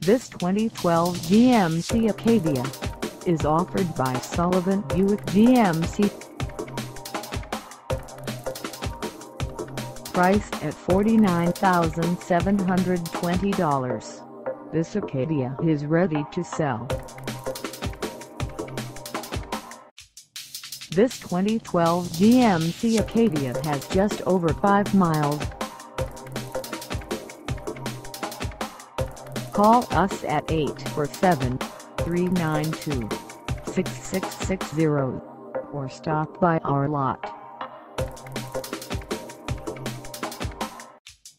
This 2012 GMC Acadia is offered by Sullivan Buick GMC. Priced at $49,720, this Acadia is ready to sell. This 2012 GMC Acadia has just over 5 miles. Call us at 847-392-6660 or stop by our lot.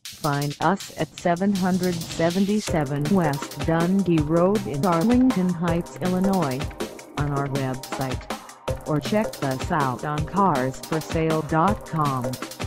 Find us at 777 West Dundee Road in Arlington Heights, Illinois on our website or check us out on carsforsale.com.